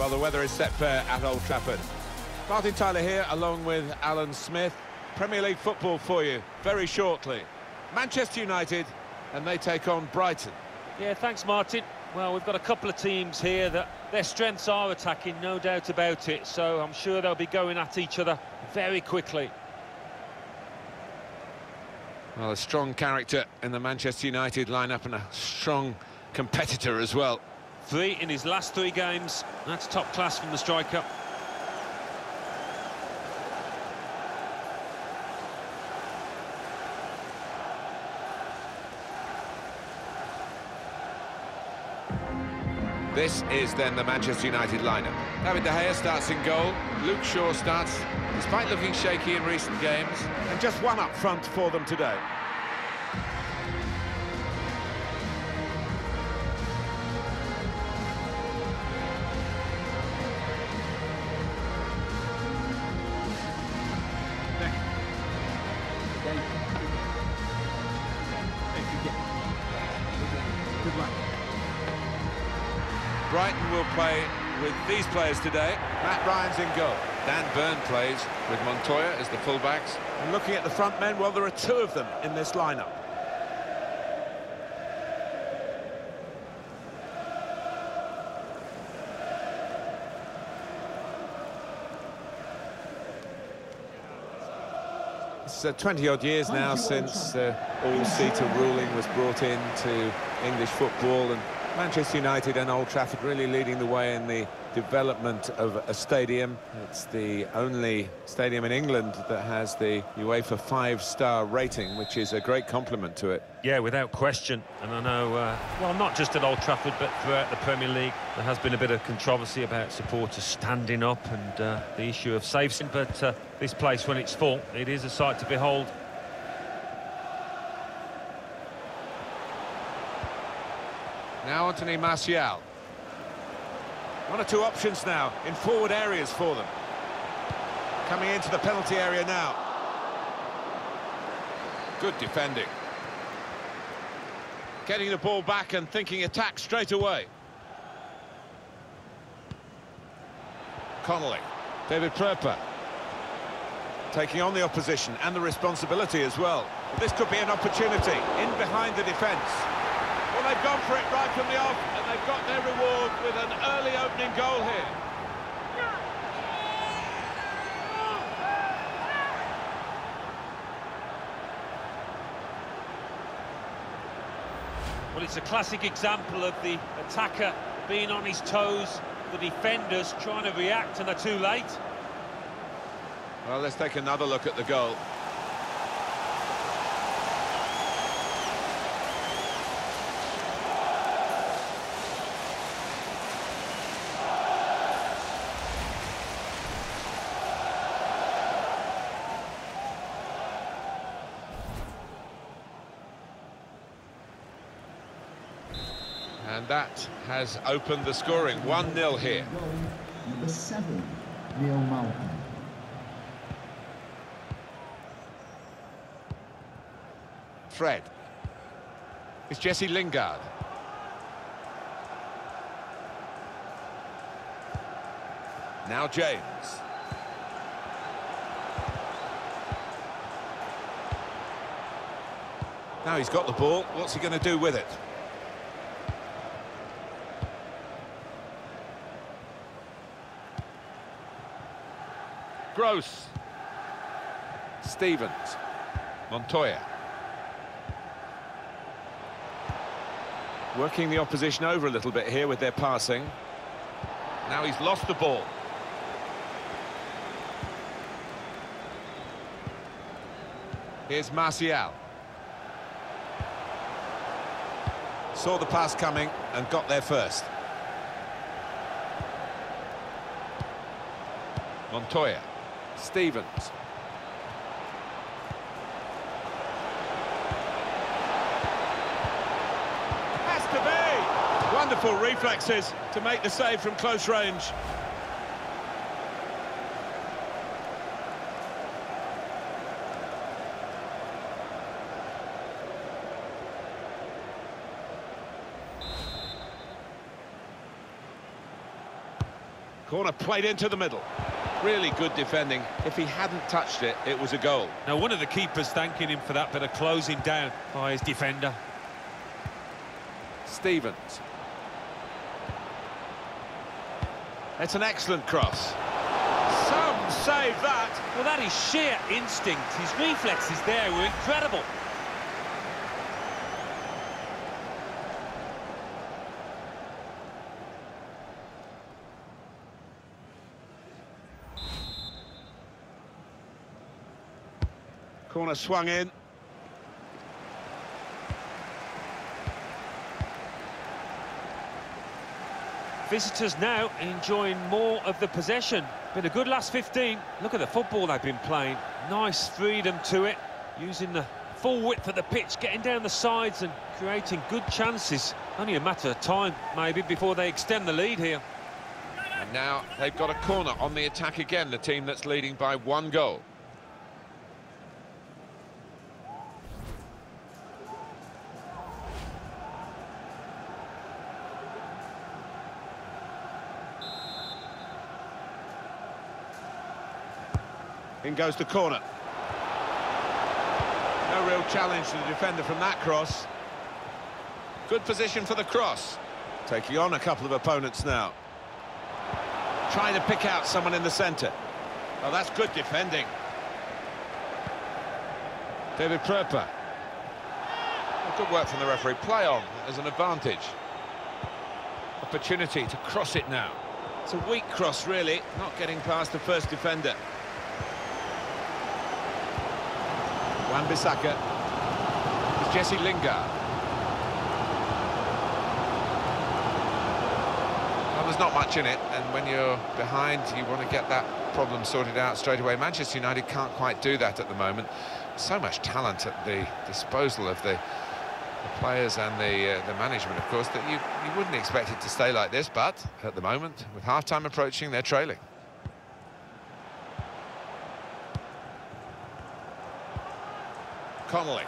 Well, the weather is set fair at Old Trafford. Martin Tyler here, along with Alan Smith. Premier League football for you very shortly. Manchester United, and they take on Brighton. Yeah, thanks, Martin. Well, we've got a couple of teams here that their strengths are attacking, no doubt about it. So I'm sure they'll be going at each other very quickly. Well, a strong character in the Manchester United lineup and a strong competitor as well. Three in his last three games. That's top class from the striker. This is then the Manchester United lineup. David De Gea starts in goal. Luke Shaw starts, despite looking shaky in recent games. And just one up front for them today. These players today. Matt Ryan's in goal. Dan Burn plays with Montoya as the fullbacks. And looking at the front men, well, there are two of them in this lineup. It's 20-odd years now since uh, all-seater ruling was brought into English football and Manchester United and Old Trafford really leading the way in the development of a stadium. It's the only stadium in England that has the UEFA five-star rating, which is a great compliment to it. Yeah, without question. And I know, uh, well, not just at Old Trafford, but throughout the Premier League, there has been a bit of controversy about supporters standing up and uh, the issue of saves. But uh, this place, when it's full, it is a sight to behold. Now Anthony Martial. One or two options now in forward areas for them. Coming into the penalty area now. Good defending. Getting the ball back and thinking attack straight away. Connolly. David Pröpper. Taking on the opposition and the responsibility as well. This could be an opportunity in behind the defence. They've gone for it right from the off, and they've got their reward with an early opening goal here. Well, it's a classic example of the attacker being on his toes, the defenders trying to react and they're too late. Well, let's take another look at the goal. And that has opened the scoring. 1-0 here. Number seven, Neil Malcolm. Fred. It's Jesse Lingard. Now James. Now he's got the ball. What's he going to do with it? Gross. Stevens. Montoya. Working the opposition over a little bit here with their passing. Now he's lost the ball. Here's Martial. Saw the pass coming and got there first. Montoya. Stevens. Has to be! Wonderful reflexes to make the save from close range. Corner played into the middle. Really good defending. If he hadn't touched it, it was a goal. Now, one of the keepers thanking him for that bit of closing down by his defender. Stevens. It's an excellent cross. Some save that. Well, that is sheer instinct. His reflexes there were incredible. Corner swung in. Visitors now enjoying more of the possession. Been a good last 15. Look at the football they've been playing. Nice freedom to it, using the full width of the pitch, getting down the sides and creating good chances. Only a matter of time, maybe, before they extend the lead here. And now they've got a corner on the attack again, the team that's leading by one goal. In goes the corner. No real challenge to the defender from that cross. Good position for the cross. Taking on a couple of opponents now. Trying to pick out someone in the centre. Oh, that's good defending. David Pröpper. Well, good work from the referee. Play on as an advantage. Opportunity to cross it now. It's a weak cross, really, not getting past the first defender. Wan-Bissaka. It's Jesse Lingard. There's not much in it, and when you're behind, you want to get that problem sorted out straight away. Manchester United can't quite do that at the moment. So much talent at the disposal of the, the players and the uh, the management, of course, that you, you wouldn't expect it to stay like this, but at the moment, with half-time approaching, they're trailing. Connolly.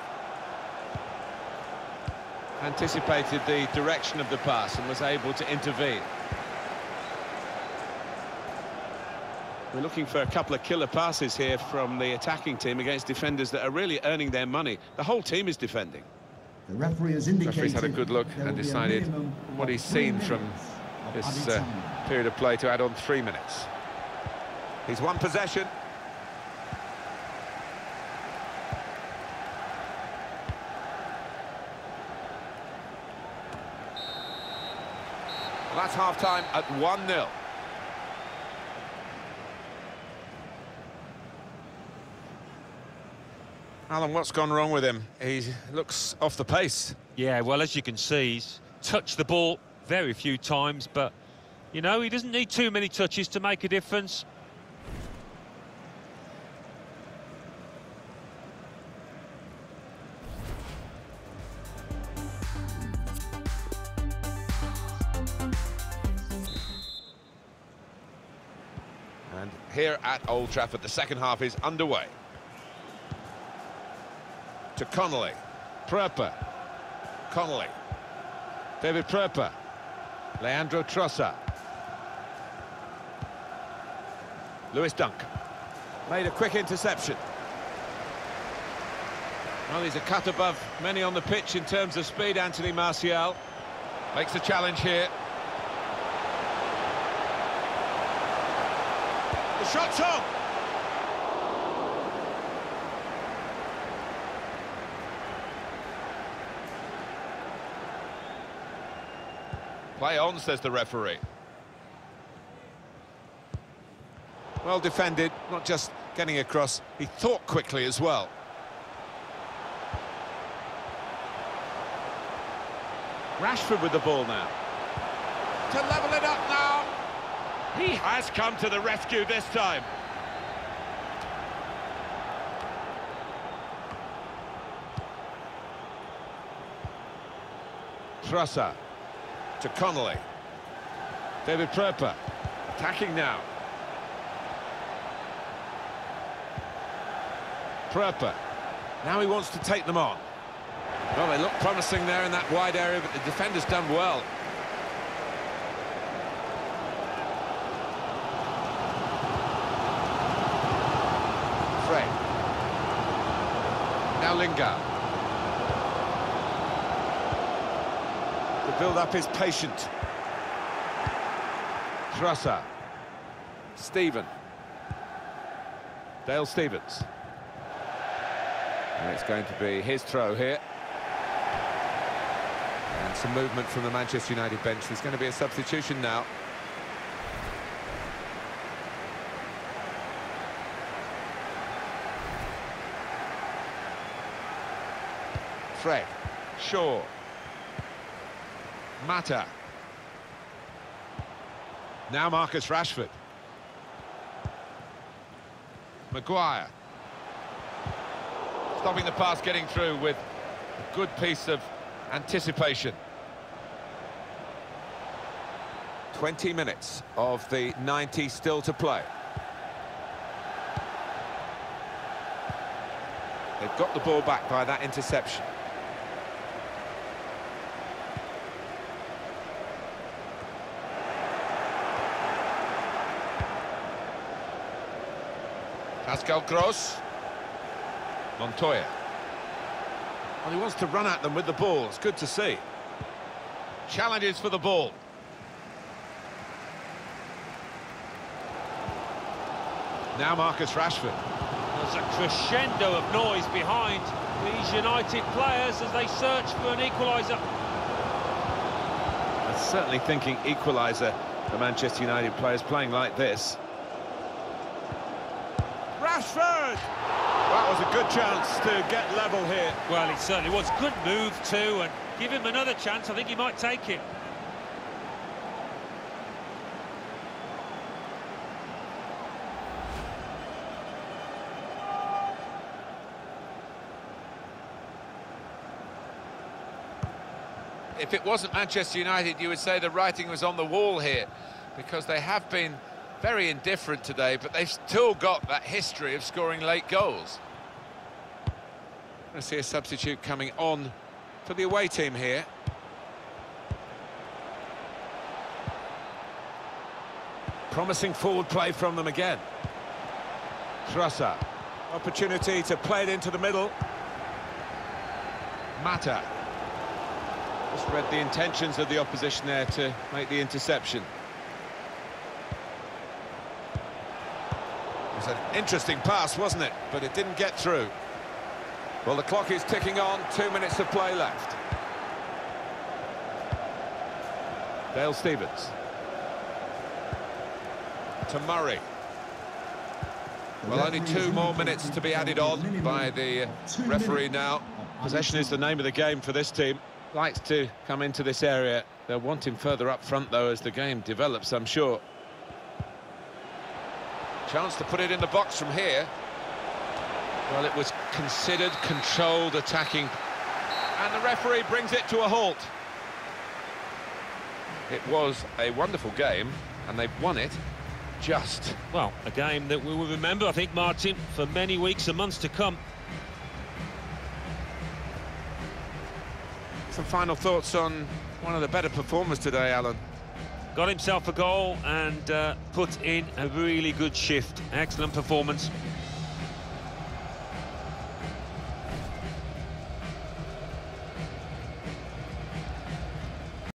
Anticipated the direction of the pass and was able to intervene. We're looking for a couple of killer passes here from the attacking team against defenders that are really earning their money. The whole team is defending. The referee has indicated Referee's had a good look and will be a decided what he's seen from minutes this uh, period of play to add on three minutes. He's won possession. That's half-time at 1-0. Alan, what's gone wrong with him? He looks off the pace. Yeah, well, as you can see, he's touched the ball very few times, but, you know, he doesn't need too many touches to make a difference. Here at Old Trafford, the second half is underway. To Connolly. Pröpper. Connolly. David Pröpper. Leandro Trossard. Lewis Dunk. Made a quick interception. Well, he's a cut above many on the pitch in terms of speed, Anthony Martial. Makes the challenge here. The shot's on! Play on, says the referee. Well defended, not just getting across, he thought quickly as well. Rashford with the ball now. To level it up now. He has come to the rescue this time. Trossard to Connolly. David Pröpper attacking now. Pröpper. Now he wants to take them on. Well, they look promising there in that wide area, but the defender's done well. Now Lingard. The build-up is patient. Trossard. Stephen. Dale Stephens. And it's going to be his throw here. And some movement from the Manchester United bench. There's going to be a substitution now. Fred. Shaw. Mata. Now Marcus Rashford. Maguire. Stopping the pass getting through with a good piece of anticipation. 20 minutes of the 90 still to play. They've got the ball back by that interception. Pascal Gross. Montoya. Well, he wants to run at them with the ball. It's good to see. Challenges for the ball. Now Marcus Rashford. There's a crescendo of noise behind these United players as they search for an equaliser. I'm certainly thinking equaliser, the Manchester United players playing like this. Rashford! That was a good chance to get level here. Well, it certainly was. Good move too, and give him another chance. I think he might take it. If it wasn't Manchester United, you would say the writing was on the wall here, because they have been very indifferent today, but they've still got that history of scoring late goals. I see a substitute coming on for the away team here. Promising forward play from them again. Trossard. Opportunity to play it into the middle. Mata. Just read the intentions of the opposition there to make the interception. Was an interesting pass, wasn't it? But it didn't get through. Well, the clock is ticking on, two minutes of play left. Dale Stephens. To Murray. Well, only two more minutes to be added on by the uh, referee now. Possession is the name of the game for this team. Likes to come into this area. They'll want him further up front, though, as the game develops, I'm sure. Chance to put it in the box from here. Well, it was considered, controlled, attacking. And the referee brings it to a halt. It was a wonderful game, and they've won it just. Well, a game that we will remember, I think, Martin, for many weeks and months to come. Some final thoughts on one of the better performers today, Alan. Got himself a goal and uh, put in a really good shift. Excellent performance.